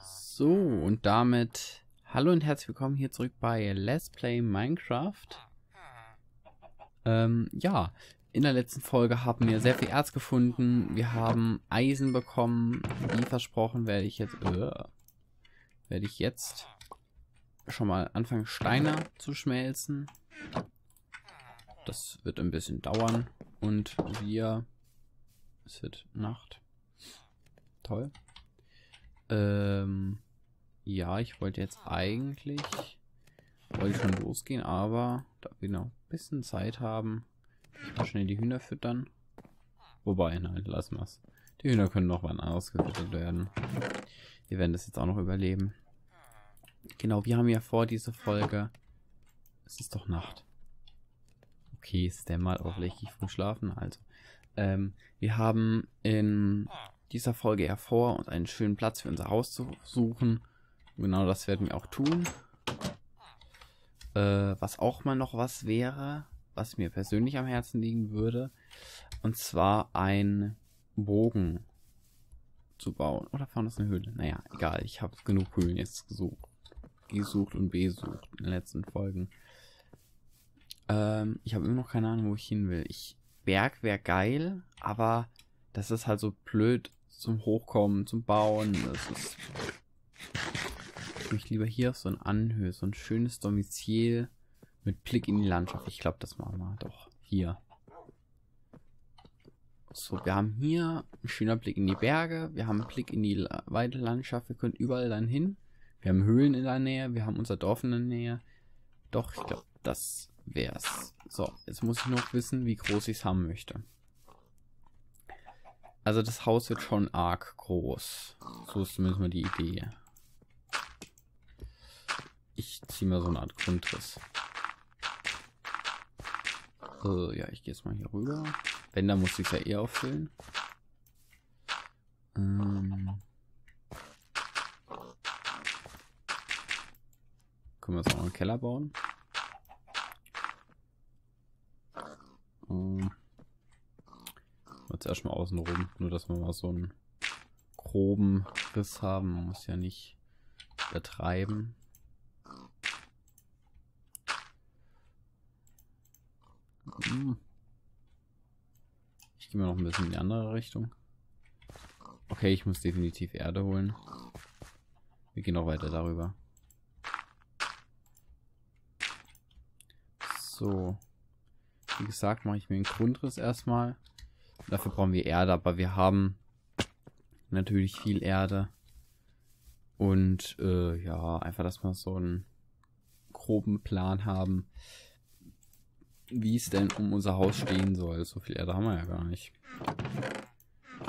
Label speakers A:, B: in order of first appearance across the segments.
A: So, und damit hallo und herzlich willkommen hier zurück bei Let's Play Minecraft. Ähm, ja, in der letzten Folge haben wir sehr viel Erz gefunden. Wir haben Eisen bekommen. Wie versprochen werde ich jetzt, äh, werde ich jetzt schon mal anfangen Steine zu schmelzen. Das wird ein bisschen dauern. Und wir, es wird Nacht. Toll. Ähm, ja, ich wollte jetzt eigentlich, wollte schon losgehen, aber da wir noch ein bisschen Zeit haben, ich mal schnell die Hühner füttern. Wobei, nein, lassen wir es. Die Hühner können noch wann anders gefüttert werden. Wir werden das jetzt auch noch überleben. Genau, wir haben ja vor diese Folge. Es ist doch Nacht. Okay, ist der mal auch richtig früh schlafen. Also, ähm, wir haben in dieser Folge hervor, uns einen schönen Platz für unser Haus zu suchen. genau das werden wir auch tun. Äh, was auch mal noch was wäre, was mir persönlich am Herzen liegen würde, und zwar ein Bogen zu bauen. Oder vorne ist eine Höhle. Naja, egal. Ich habe genug Höhlen jetzt gesucht. Gesucht und besucht in den letzten Folgen. Ähm, ich habe immer noch keine Ahnung, wo ich hin will. Ich Berg wäre geil, aber das ist halt so blöd zum Hochkommen, zum Bauen. Das ist. Ich möchte lieber hier auf so ein Anhöhe, so ein schönes Domizil mit Blick in die Landschaft. Ich glaube, das machen wir doch. Hier. So, wir haben hier einen schönen Blick in die Berge. Wir haben einen Blick in die weite Landschaft. Wir können überall dann hin. Wir haben Höhlen in der Nähe. Wir haben unser Dorf in der Nähe. Doch, ich glaube, das wär's. So, jetzt muss ich noch wissen, wie groß ich es haben möchte. Also das Haus wird schon arg groß. So ist zumindest mal die Idee. Ich ziehe mal so eine Art Grundriss. Äh, ja, ich gehe jetzt mal hier rüber. Wenn, dann muss ich ja eh auffüllen. Ähm. Können wir jetzt auch einen Keller bauen? Ähm. Jetzt erstmal außen rum, nur dass wir mal so einen groben Riss haben. Man muss ja nicht betreiben. Hm. Ich gehe mal noch ein bisschen in die andere Richtung. Okay, ich muss definitiv Erde holen. Wir gehen noch weiter darüber. So. Wie gesagt, mache ich mir einen Grundriss erstmal. Dafür brauchen wir Erde, aber wir haben natürlich viel Erde. Und äh, ja, einfach, dass wir so einen groben Plan haben, wie es denn um unser Haus stehen soll. So viel Erde haben wir ja gar nicht.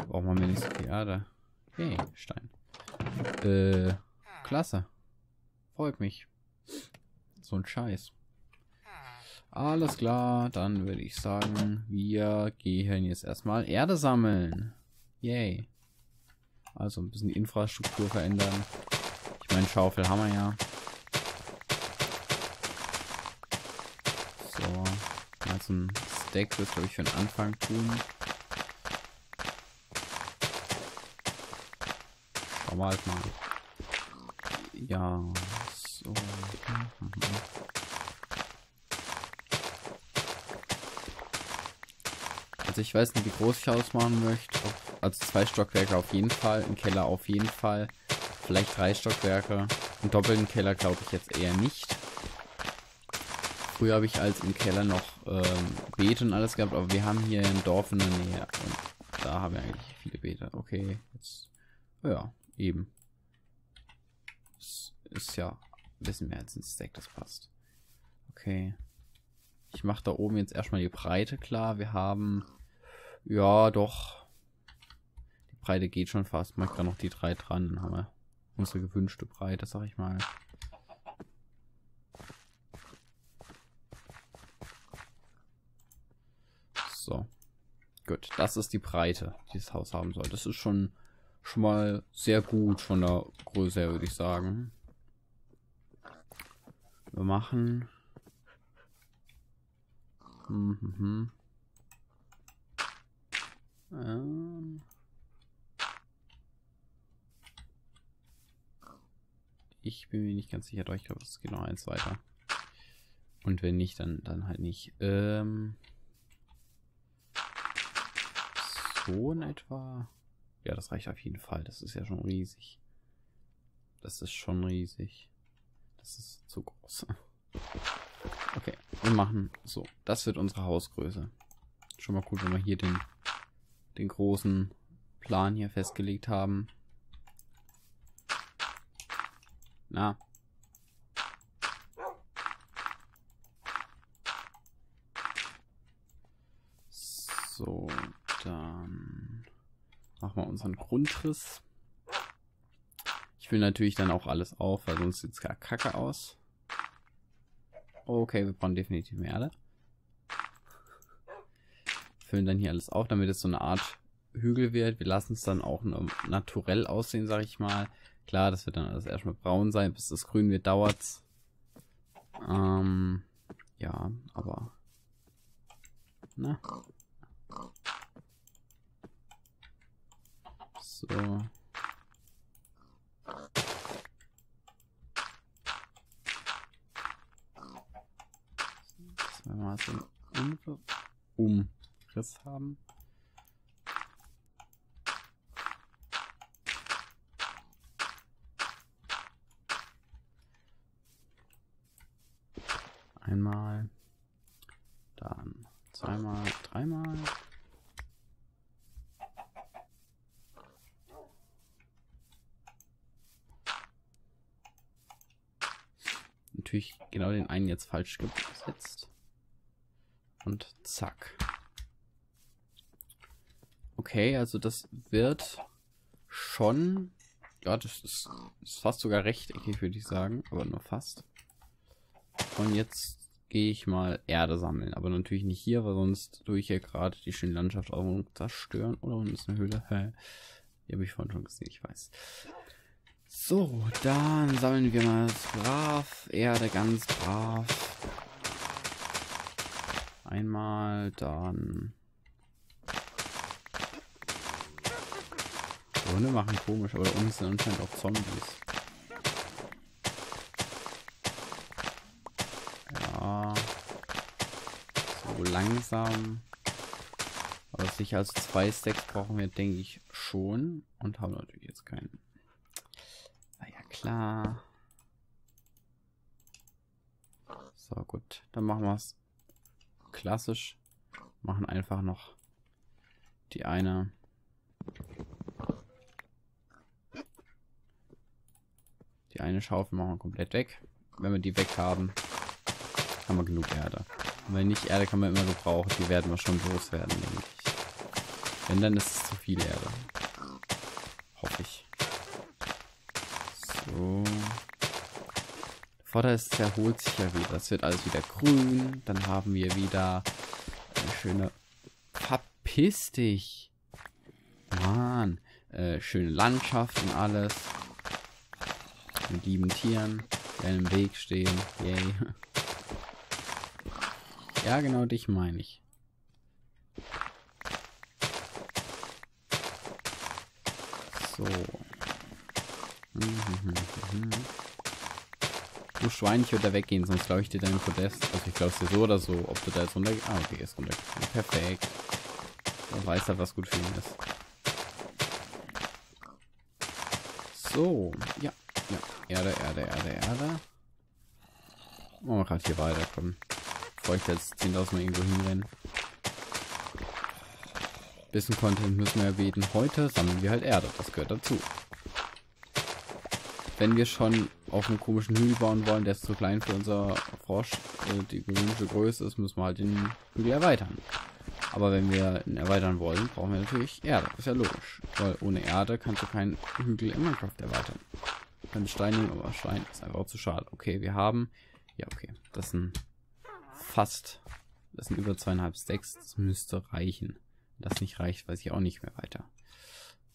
A: Brauchen wir nicht so viel Erde. Hey, Stein. Äh, klasse. Freut mich. So ein Scheiß. Alles klar, dann würde ich sagen, wir gehen jetzt erstmal Erde sammeln. Yay. Also ein bisschen die Infrastruktur verändern. Ich meine, Schaufel haben wir ja. So, mal so ein Stack wird glaube ich für den Anfang tun. Schauen wir halt mal. Ja, so. Mhm. Also ich weiß nicht, wie groß ich ausmachen möchte. Also zwei Stockwerke auf jeden Fall, ein Keller auf jeden Fall. Vielleicht drei Stockwerke. Einen doppelten Keller glaube ich jetzt eher nicht. Früher habe ich als im Keller noch ähm, Beete und alles gehabt, aber wir haben hier ein Dorf in der Nähe. Und da haben wir eigentlich viele Beete. Okay, jetzt. Ja, eben. Das ist ja ein bisschen mehr als ein Stack, das passt. Okay. Ich mache da oben jetzt erstmal die Breite klar. Wir haben ja, doch. Die Breite geht schon fast. Mal gerade noch die drei dran. Dann haben wir unsere gewünschte Breite, sag ich mal. So. Gut, das ist die Breite, die das Haus haben soll. Das ist schon, schon mal sehr gut von der Größe her, würde ich sagen. Wir machen... Mhm. Ähm. Ich bin mir nicht ganz sicher, doch ich glaube, es geht noch eins weiter. Und wenn nicht, dann, dann halt nicht. Ähm, so in etwa. Ja, das reicht auf jeden Fall. Das ist ja schon riesig. Das ist schon riesig. Das ist zu groß. Okay, wir machen so. Das wird unsere Hausgröße. Schon mal gut, wenn wir hier den, den großen Plan hier festgelegt haben. Na. So, dann machen wir unseren Grundriss. Ich will natürlich dann auch alles auf, weil sonst sieht es gar kacke aus. Okay, wir brauchen definitiv mehr Erde. Füllen dann hier alles auf, damit es so eine Art Hügel wird. Wir lassen es dann auch naturell aussehen, sag ich mal. Klar, das wird dann alles erstmal braun sein, bis das grün wird, dauert's. Ähm, ja, aber... Na. So. Wenn wir mal so Umriss haben. Einmal, dann zweimal, dreimal. Natürlich genau den einen jetzt falsch gesetzt. Und zack. Okay, also das wird schon... Ja, das ist, ist fast sogar rechteckig, würde ich sagen. Aber nur fast. Und jetzt gehe ich mal Erde sammeln. Aber natürlich nicht hier, weil sonst tue ich hier gerade die schöne Landschaft auch zerstören. Oder unten ist eine Höhle. Die habe ich vorhin schon gesehen, ich weiß. So, dann sammeln wir mal brav. Erde ganz brav. Einmal, dann... Hunde machen komisch, aber unten sind anscheinend auch Zombies. langsam. Aber sicher als zwei Stacks brauchen wir, denke ich, schon. Und haben natürlich jetzt keinen. Na ja, klar. So, gut. Dann machen wir es klassisch. Machen einfach noch die eine. Die eine Schaufel machen wir komplett weg. Wenn wir die weg haben, haben wir genug Erde. Weil nicht Erde kann man immer gebrauchen. Die werden wir schon loswerden, denke ich. Wenn, dann ist es zu viel Erde. Hoffe ich. So. Der Vorteil ist, es erholt sich ja wieder. Es wird alles wieder grün. Dann haben wir wieder eine schöne... Verpiss dich! Mann. Äh, schöne Landschaft und alles. Mit lieben Tieren, die einem im Weg stehen. Yay. Ja, genau dich meine ich. So. Du Schwein, ich würde da weggehen, sonst glaube ich dir deinen Podest. Also ich glaube es dir so oder so, ob du da jetzt runter... Ah, okay, ist runter. Perfekt. Er weiß halt, was gut für ihn ist. So, ja, ja. Erde, Erde, Erde, Erde. Wir gerade hier weiterkommen bevor ich jetzt 10.000 Mal irgendwo hinrennen. Bisschen Content müssen wir erbeten. Heute sammeln wir halt Erde. Das gehört dazu. Wenn wir schon auf einen komischen Hügel bauen wollen, der ist zu klein für unser Frosch, äh, die gewünschte Größe ist, müssen wir halt den Hügel erweitern. Aber wenn wir ihn erweitern wollen, brauchen wir natürlich Erde. Ist ja logisch. Weil ohne Erde kannst du keinen Hügel in Minecraft erweitern. Können Stein nehmen, aber Stein ist einfach zu schade. Okay, wir haben... Ja, okay. Das ein fast. Das sind über zweieinhalb Stacks. Das müsste reichen. Wenn das nicht reicht, weiß ich auch nicht mehr weiter.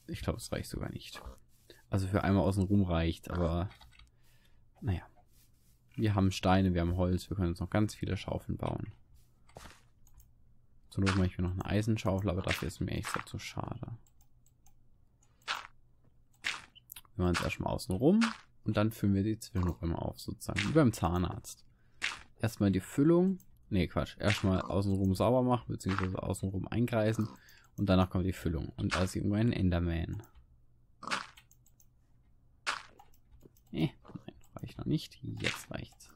A: Ich glaube, es reicht sogar nicht. Also für einmal außen rum reicht, aber naja. Wir haben Steine, wir haben Holz, wir können uns noch ganz viele Schaufeln bauen. Zur Not mache ich mir noch eine Eisenschaufel, aber dafür ist mir echt zu schade. Wir machen jetzt erstmal außen rum. und dann füllen wir die Zwischenräume auf, sozusagen, wie beim Zahnarzt. Erstmal die Füllung, nee, Quatsch, erstmal außenrum sauber machen, beziehungsweise außenrum einkreisen und danach kommt die Füllung. Und da ist irgendwo ein Enderman. Eh, nein, reicht noch nicht. Jetzt reicht's.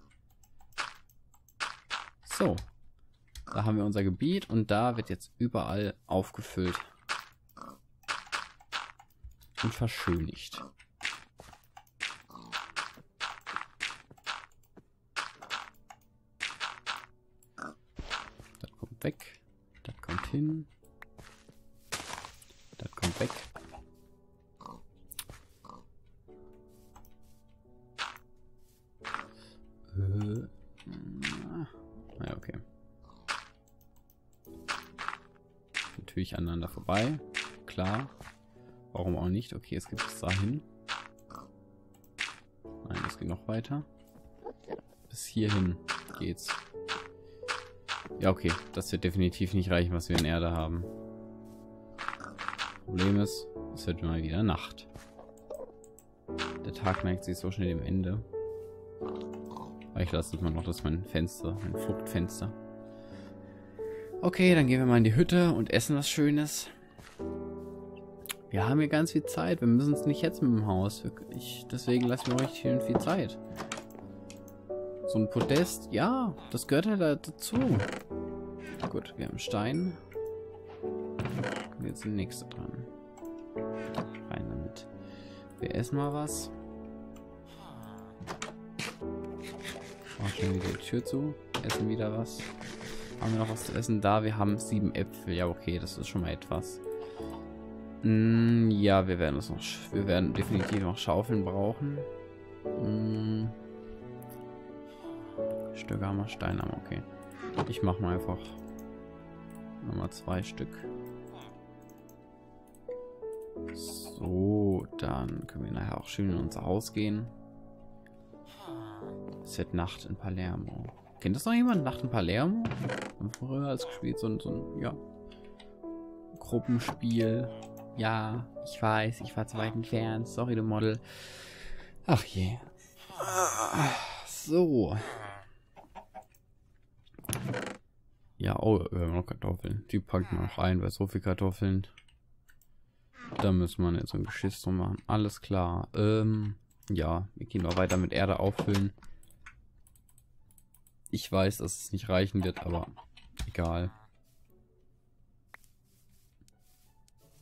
A: So. Da haben wir unser Gebiet und da wird jetzt überall aufgefüllt. Und verschönigt. Das kommt weg. Das kommt hin. Das kommt weg. Äh, na, ja, okay. Natürlich aneinander vorbei. Klar. Warum auch nicht? Okay, es gibt es dahin. Nein, es geht noch weiter. Bis hierhin geht's. Ja, okay. Das wird definitiv nicht reichen, was wir in Erde haben. Problem ist, es wird mal wieder Nacht. Der Tag neigt sich so schnell dem Ende. Aber ich lasse mal noch das mein Fenster, mein Fruchtfenster. Okay, dann gehen wir mal in die Hütte und essen was Schönes. Wir haben hier ganz viel Zeit. Wir müssen es nicht jetzt mit dem Haus. Ich, deswegen lassen wir euch hier viel Zeit. So ein Podest, ja, das gehört ja dazu. Gut, wir haben Stein. Jetzt der nächste dran. Rein damit. Wir essen mal was. Machen schnell wieder die Tür zu. Essen wieder was. Haben wir noch was zu essen? Da, wir haben sieben Äpfel. Ja, okay, das ist schon mal etwas. Mm, ja, wir werden es noch. Wir werden definitiv noch Schaufeln brauchen. Mm. Stücke haben wir, Steine haben wir, okay. Ich mache mal einfach nochmal zwei Stück. So, dann können wir nachher auch schön in unser Haus gehen. Es wird Nacht in Palermo. Kennt das noch jemand? Nacht in Palermo? Haben früher als gespielt, so ein, so ein, ja, Gruppenspiel. Ja, ich weiß, ich war zu weit entfernt. Sorry, du Model. Ach je. So. Ja, oh, wir haben noch Kartoffeln. Die packen wir noch ein, weil so viel Kartoffeln. Da müssen wir jetzt ein Geschiss drum machen. Alles klar. Ähm, ja, wir gehen mal weiter mit Erde auffüllen. Ich weiß, dass es nicht reichen wird, aber egal.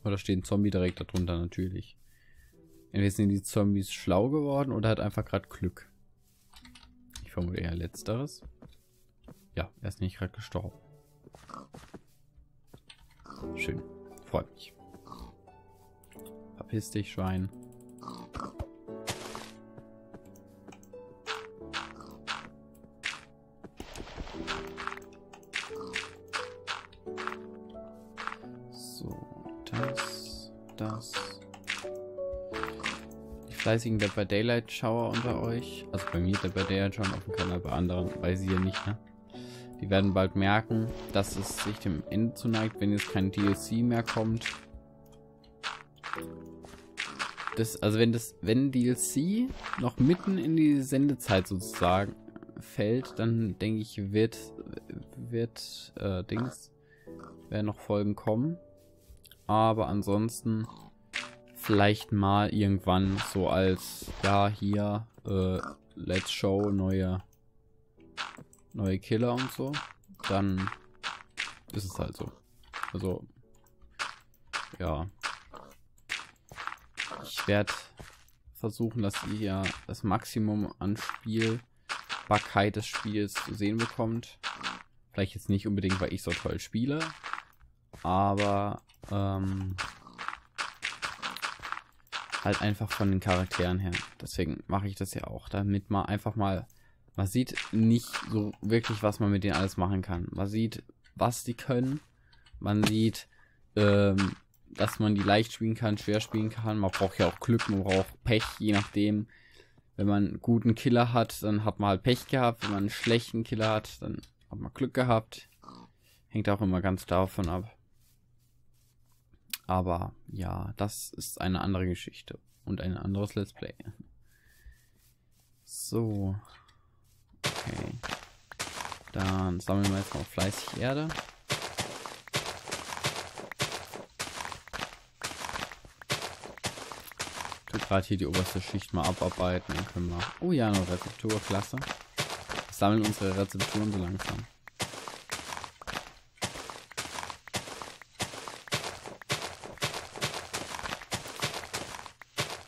A: Oder steht ein Zombie direkt darunter natürlich. Entweder sind die Zombies schlau geworden oder hat einfach gerade Glück. Ich vermute eher letzteres. Ja, er ist nicht gerade gestorben. Schön. Freut mich. Verpiss dich, Schwein. fleißigen Dead by Daylight Schauer unter euch, also bei mir Dead by Daylight schon auf dem Kanal, bei anderen weiß ich ja nicht, ne? Die werden bald merken, dass es sich dem Ende zuneigt, wenn jetzt kein DLC mehr kommt. Das, also wenn das, wenn DLC noch mitten in die Sendezeit sozusagen fällt, dann denke ich, wird, wird, äh, Dings, werden noch Folgen kommen. Aber ansonsten vielleicht mal irgendwann so als, ja, hier, äh, Let's Show, neue, neue Killer und so, dann ist es halt so. Also, ja. Ich werde versuchen, dass ihr das Maximum an Spielbarkeit des Spiels zu sehen bekommt. Vielleicht jetzt nicht unbedingt, weil ich so toll spiele, aber ähm, halt einfach von den Charakteren her. Deswegen mache ich das ja auch, damit man einfach mal, man sieht nicht so wirklich, was man mit denen alles machen kann. Man sieht, was die können. Man sieht, ähm, dass man die leicht spielen kann, schwer spielen kann. Man braucht ja auch Glück, man braucht Pech, je nachdem. Wenn man einen guten Killer hat, dann hat man halt Pech gehabt. Wenn man einen schlechten Killer hat, dann hat man Glück gehabt. Hängt auch immer ganz davon ab. Aber ja, das ist eine andere Geschichte und ein anderes Let's Play. So. Okay. Dann sammeln wir jetzt noch fleißig Erde. Gerade hier die oberste Schicht mal abarbeiten. Dann können wir. Oh ja, noch Rezeptur, klasse. Sammeln unsere Rezepturen so langsam.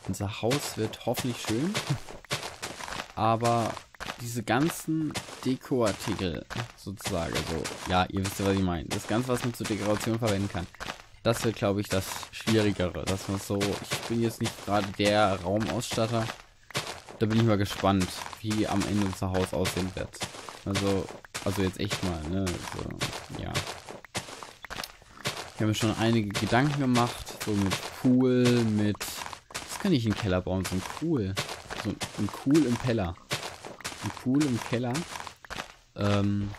A: Unser Haus wird hoffentlich schön. Aber diese ganzen Dekoartikel sozusagen, also ja, ihr wisst ja, was ich meine. Das Ganze, was man zur Dekoration verwenden kann. Das wird, glaube ich, das Schwierigere. Dass man so, ich bin jetzt nicht gerade der Raumausstatter. Da bin ich mal gespannt, wie am Ende unser Haus aussehen wird. Also, also jetzt echt mal, ne? Also, ja. Ich habe mir schon einige Gedanken gemacht, so mit Pool, mit kann ich einen Keller bauen, so ein Pool. So ein Pool im Keller. Ein Pool im Keller. Ähm,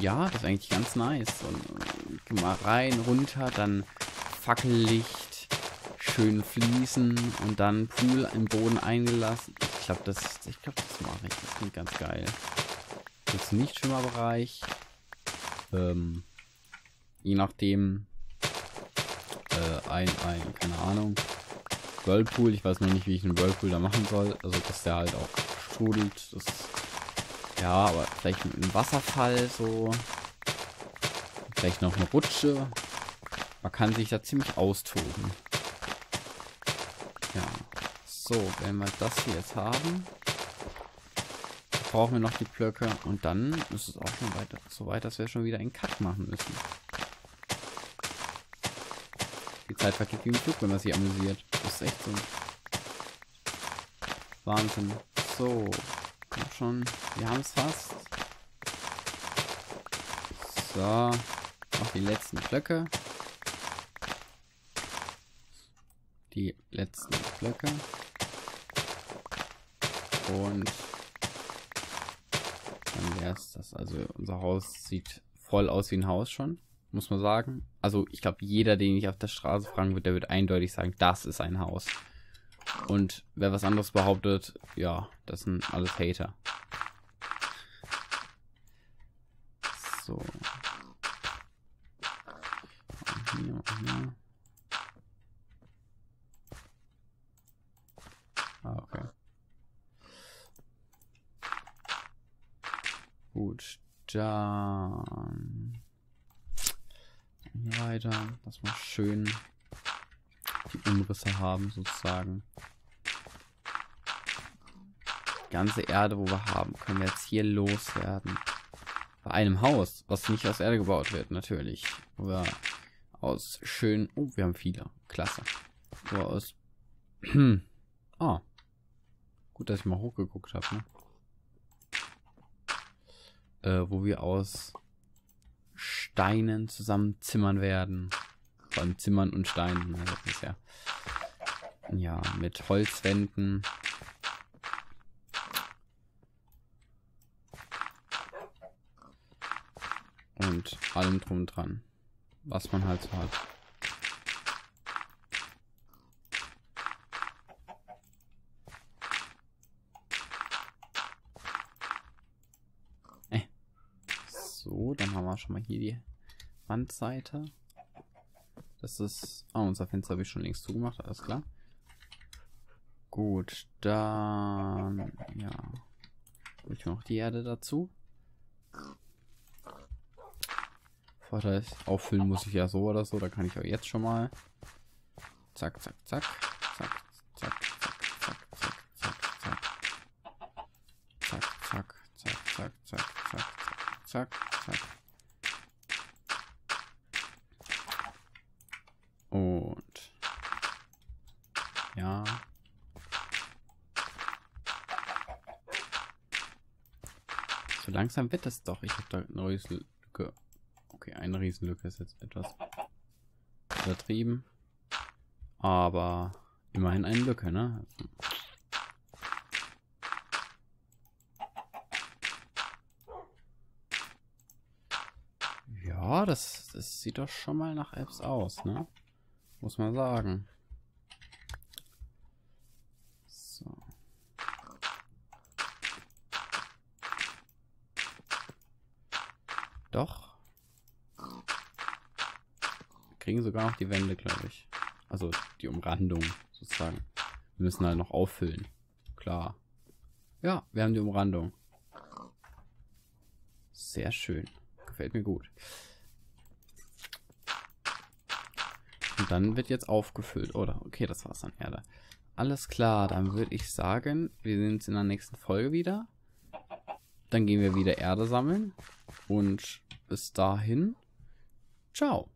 A: ja, das ist eigentlich ganz nice. Und, mal rein, runter, dann Fackellicht, schön fließen und dann Pool im Boden eingelassen. Ich glaube, das, ich glaube, das mache ich. Das klingt ganz geil. Jetzt nicht Schwimmerbereich. Ähm, je nachdem, äh, ein, ein, keine Ahnung, Whirlpool. Ich weiß noch nicht, wie ich einen Whirlpool da machen soll. Also, dass der halt auch strudelt. Das, ja, aber vielleicht mit einem Wasserfall so. Vielleicht noch eine Rutsche. Man kann sich da ziemlich austoben. Ja. So, wenn wir das hier jetzt haben, brauchen wir noch die Blöcke. Und dann ist es auch schon weiter, so weit, dass wir schon wieder einen Cut machen müssen. Die Zeit vergeht wie im Flug, wenn man sich amüsiert. Das ist echt so. Wahnsinn. So. Schon. Wir haben es fast. So. Noch die letzten Blöcke. Die letzten Blöcke. Und dann wäre es das. Also unser Haus sieht voll aus wie ein Haus schon muss man sagen. Also ich glaube, jeder, den ich auf der Straße fragen würde, der wird eindeutig sagen, das ist ein Haus. Und wer was anderes behauptet, ja, das sind alles Hater. So. Hier, hier. Ah, okay. Gut, dann weiter, dass wir schön die Umrisse haben sozusagen. Ganze Erde, wo wir haben, können wir jetzt hier loswerden. Bei einem Haus, was nicht aus Erde gebaut wird, natürlich. Wir aus schön... Oh, wir haben viele. Klasse. Wir aus... ah. Gut, dass ich mal hochgeguckt habe, ne? Äh, wo wir aus Steinen zusammenzimmern werden. Vor allem Zimmern und Steinen. Ne, ja, mit Holzwänden. Und allem drum dran. Was man halt so hat. dann haben wir schon mal hier die Wandseite. Das ist... Oh, unser Fenster habe ich schon längst zugemacht, alles klar. Gut, dann... Ja. Ich noch die Erde dazu. Vorteil ist, auffüllen muss ich ja so oder so. Da kann ich auch jetzt schon mal... Zack, zack, zack. Zack, zack, zack, zack, zack, zack, zack. Zack, zack, zack, zack, zack, zack, zack, zack. Und ja. So langsam wird das doch. Ich habe da eine Riesenlücke. Okay, eine Riesenlücke ist jetzt etwas übertrieben. Aber immerhin eine Lücke, ne? Ja, das, das sieht doch schon mal nach Apps aus, ne? Muss man sagen. So. Doch, kriegen sogar noch die Wände, glaube ich. Also die Umrandung sozusagen. Wir müssen halt noch auffüllen. Klar. Ja, wir haben die Umrandung. Sehr schön. Gefällt mir gut. Und dann wird jetzt aufgefüllt. Oder? Okay, das war's an Erde. Alles klar, dann würde ich sagen, wir sehen uns in der nächsten Folge wieder. Dann gehen wir wieder Erde sammeln. Und bis dahin, ciao.